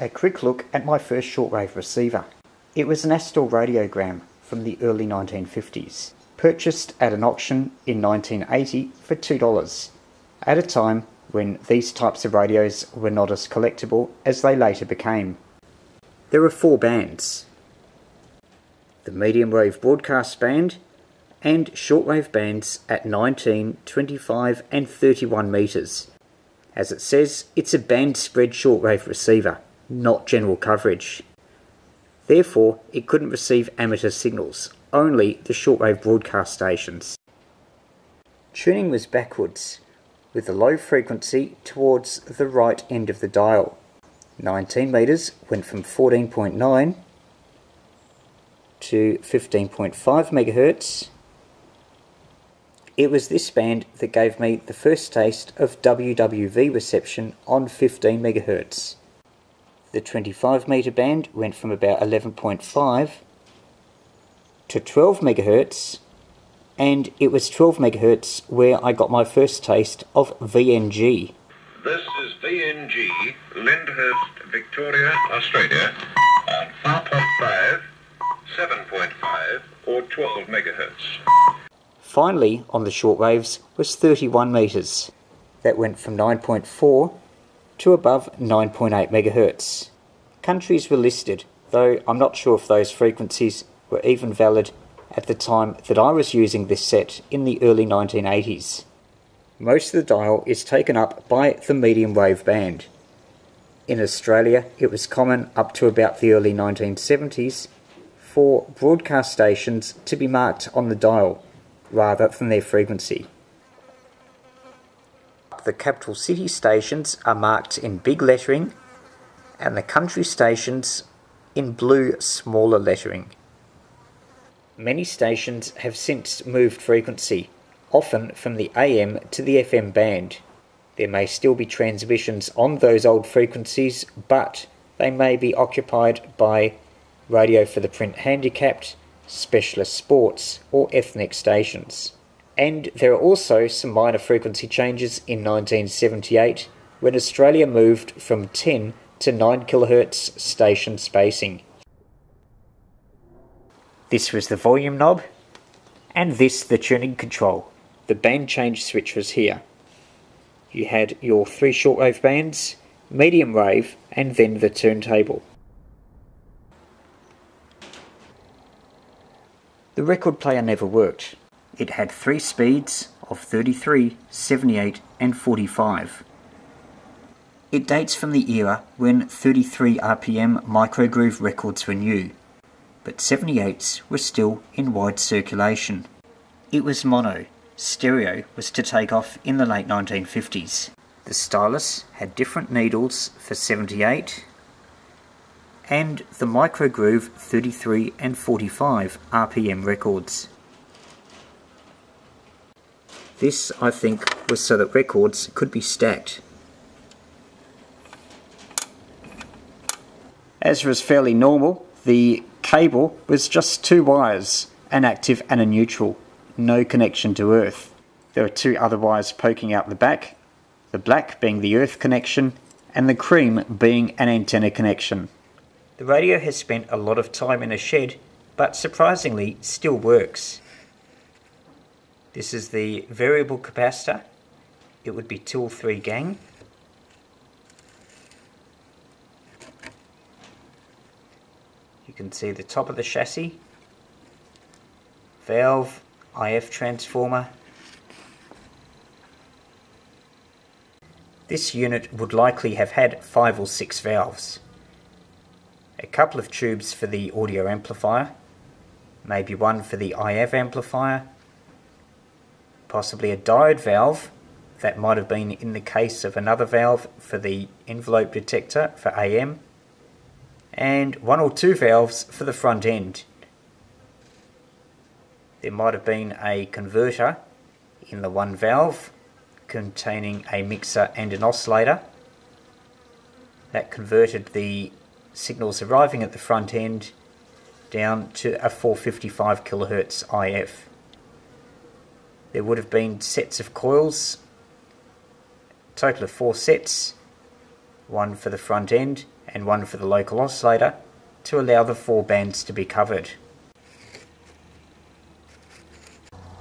A quick look at my first shortwave receiver. It was an Astor radiogram from the early 1950s, purchased at an auction in 1980 for $2, at a time when these types of radios were not as collectible as they later became. There are four bands the medium wave broadcast band and shortwave bands at 19, 25, and 31 metres. As it says, it's a band spread shortwave receiver, not general coverage. Therefore, it couldn't receive amateur signals, only the shortwave broadcast stations. Tuning was backwards, with the low frequency towards the right end of the dial. 19 metres went from 14.9 to 15.5 megahertz. It was this band that gave me the first taste of WWV reception on 15 megahertz. The 25 meter band went from about 11.5 to 12 megahertz, and it was 12 megahertz where I got my first taste of VNG. This is VNG, Lyndhurst, Victoria, Australia, on 4.5, 7.5, or 12 megahertz. Finally, on the shortwaves was 31 meters. That went from 9.4 to above 9.8 MHz. Countries were listed, though I'm not sure if those frequencies were even valid at the time that I was using this set in the early 1980s. Most of the dial is taken up by the medium wave band. In Australia, it was common up to about the early 1970s for broadcast stations to be marked on the dial rather than their frequency. The capital city stations are marked in big lettering and the country stations in blue smaller lettering. Many stations have since moved frequency, often from the AM to the FM band. There may still be transmissions on those old frequencies, but they may be occupied by radio for the print handicapped, specialist sports, or ethnic stations. And there are also some minor frequency changes in 1978 when Australia moved from 10 to 9 kHz station spacing. This was the volume knob, and this the tuning control. The band change switch was here. You had your three shortwave bands, medium wave, and then the turntable. The record player never worked. It had three speeds of 33, 78 and 45. It dates from the era when 33 RPM microgroove records were new, but 78s were still in wide circulation. It was mono, stereo was to take off in the late 1950s. The stylus had different needles for 78, and the Microgroove 33 and 45 RPM records. This, I think, was so that records could be stacked. As was fairly normal, the cable was just two wires, an active and a neutral, no connection to earth. There are two other wires poking out the back, the black being the earth connection and the cream being an antenna connection. The radio has spent a lot of time in a shed, but surprisingly still works. This is the variable capacitor. It would be tool 3 gang. You can see the top of the chassis, valve, IF transformer. This unit would likely have had 5 or 6 valves a couple of tubes for the audio amplifier, maybe one for the IF amplifier, possibly a diode valve that might have been in the case of another valve for the envelope detector for AM, and one or two valves for the front end. There might have been a converter in the one valve containing a mixer and an oscillator that converted the signals arriving at the front end down to a 455 kHz IF. There would have been sets of coils, total of four sets, one for the front end and one for the local oscillator to allow the four bands to be covered.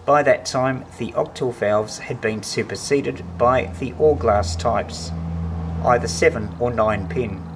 By that time, the octal valves had been superseded by the all glass types, either 7 or 9 pin.